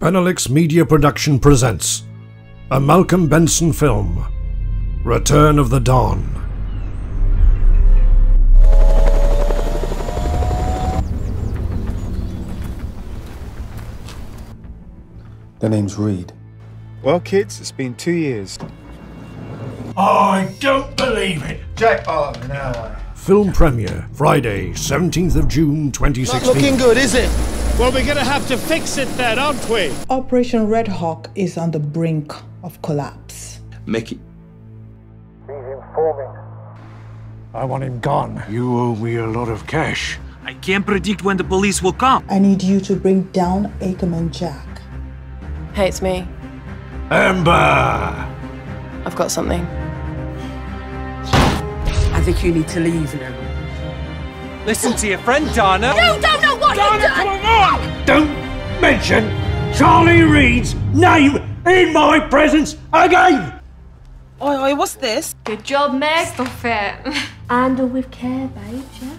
Benelux Media Production presents a Malcolm Benson film Return of the Don. The name's Reed. Well, kids, it's been two years. I don't believe it. Jack Barton, now Film premiere Friday, 17th of June 2016. Not looking good, is it? Well, we're gonna have to fix it then, aren't we? Operation Red Hawk is on the brink of collapse. Mickey. He's informing. I want him gone. You owe me a lot of cash. I can't predict when the police will come. I need you to bring down Ackerman Jack. Hey, it's me. Amber! I've got something. I think you need to leave now. Listen to your friend, Dana. You don't know what Donna, come on! Don't mention Charlie Reed's name in my presence again! Oi, oi, what's this? Good job, Meg. Stop it. Handle with care, babe, yeah?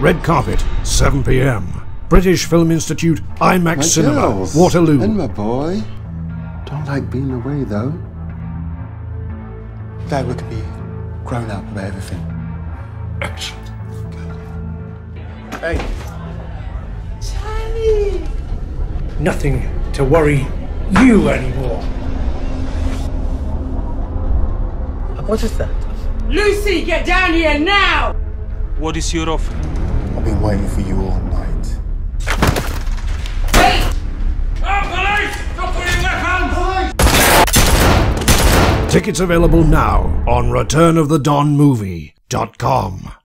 Red carpet, 7 pm. British Film Institute, IMAX My Cinema, girls. Waterloo. And my boy. Don't like being away though. Glad we can be grown up about everything. Excellent. Hey, Charlie! Nothing to worry you anymore. What is that? Lucy, get down here now! What is your offer? I've been waiting for you all night. Tickets available now on returnofthedonmovie.com.